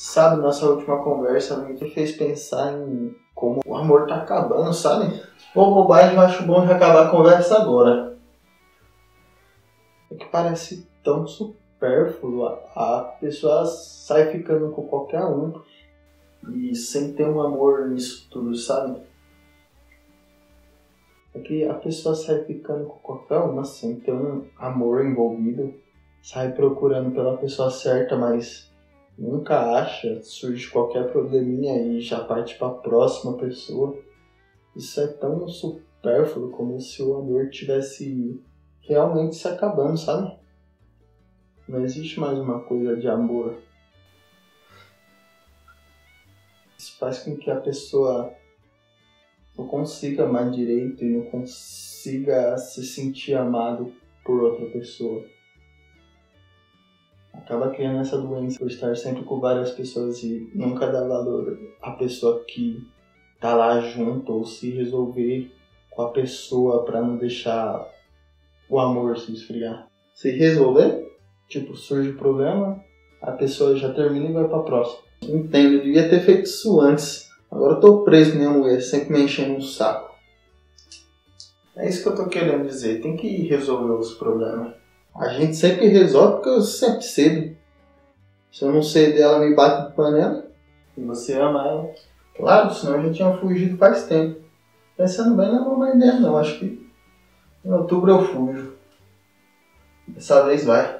sabe, nossa última conversa me fez pensar em como o amor tá acabando, sabe? For bobagem, eu acho bom de acabar a conversa agora. É que parece tão supérfluo. A pessoa sai ficando com qualquer um e sem ter um amor nisso tudo, sabe? É que a pessoa sai ficando com qualquer uma sem ter um amor envolvido, sai procurando pela pessoa certa, mas nunca acha, surge qualquer probleminha e já parte para a próxima pessoa. Isso é tão supérfluo como se o amor tivesse realmente se acabando, sabe? Não existe mais uma coisa de amor. Isso faz com que a pessoa não consiga amar direito e não consiga se sentir amado por outra pessoa. Acaba criando essa doença por estar sempre com várias pessoas e nunca dar valor à pessoa que tá lá junto ou se resolver com a pessoa para não deixar o amor se esfriar. Se resolver, tipo, surge o problema, a pessoa já termina e vai pra próxima. Entendo, eu devia ter feito isso antes. Agora eu tô preso minha mulher, sempre me enchendo um saco. É isso que eu tô querendo dizer, tem que resolver os problemas. A gente sempre resolve porque eu sempre cedo. Se eu não ceder, ela me bate de panela. E você ama ela. Claro, senão eu já tinha fugido faz tempo. Pensando bem, não é uma má ideia não. Acho que em outubro eu fujo. Dessa vez vai.